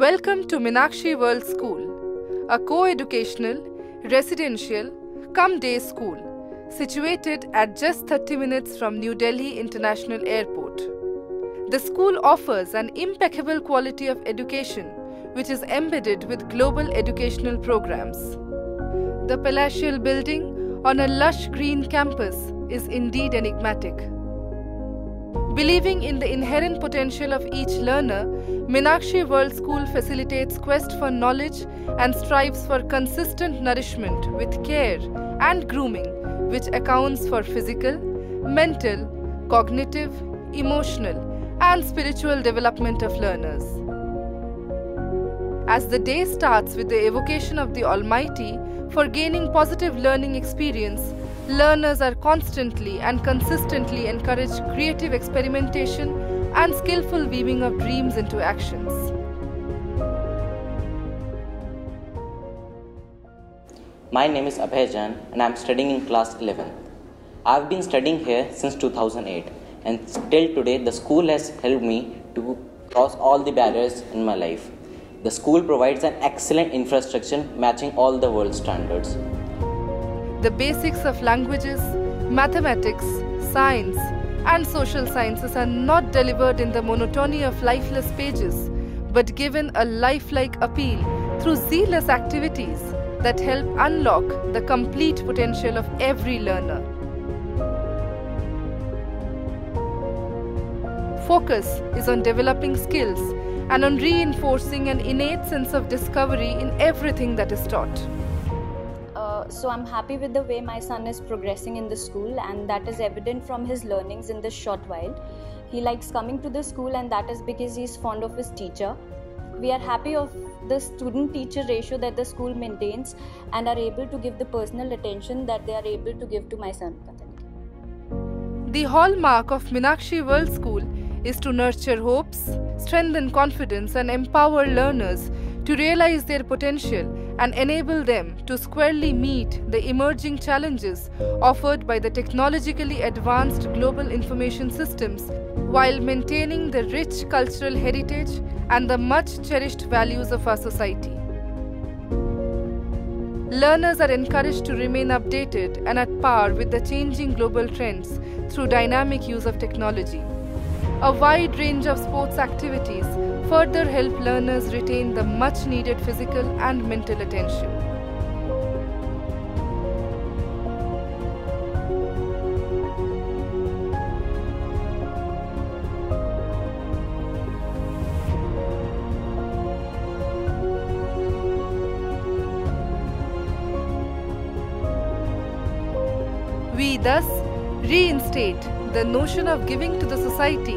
Welcome to Meenakshi World School, a co educational, residential, come day school situated at just 30 minutes from New Delhi International Airport. The school offers an impeccable quality of education which is embedded with global educational programs. The palatial building on a lush green campus is indeed enigmatic. Believing in the inherent potential of each learner, Meenakshi World School facilitates quest for knowledge and strives for consistent nourishment with care and grooming, which accounts for physical, mental, cognitive, emotional, and spiritual development of learners. As the day starts with the evocation of the Almighty for gaining positive learning experience, learners are constantly and consistently encouraged creative experimentation and skillful weaving of dreams into actions. My name is Abhay Jain and I am studying in class 11. I have been studying here since 2008 and till today the school has helped me to cross all the barriers in my life. The school provides an excellent infrastructure matching all the world standards. The basics of languages, mathematics, science, and social sciences are not delivered in the monotony of lifeless pages, but given a lifelike appeal through zealous activities that help unlock the complete potential of every learner. Focus is on developing skills and on reinforcing an innate sense of discovery in everything that is taught. So I'm happy with the way my son is progressing in the school, and that is evident from his learnings in this short while. He likes coming to the school, and that is because he's fond of his teacher. We are happy of the student teacher ratio that the school maintains and are able to give the personal attention that they are able to give to my son. The hallmark of Meenakshi World School is to nurture hopes, strengthen confidence, and empower learners to realize their potential and enable them to squarely meet the emerging challenges offered by the technologically advanced global information systems while maintaining the rich cultural heritage and the much cherished values of our society. Learners are encouraged to remain updated and at par with the changing global trends through dynamic use of technology. A wide range of sports activities further help learners retain the much needed physical and mental attention. We thus reinstate the notion of giving to the society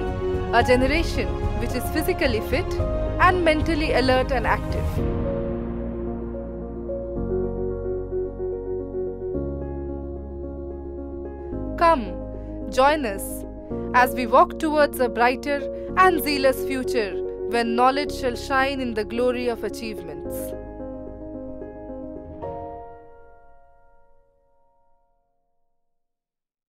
a generation which is physically fit and mentally alert and active. Come, join us as we walk towards a brighter and zealous future when knowledge shall shine in the glory of achievements.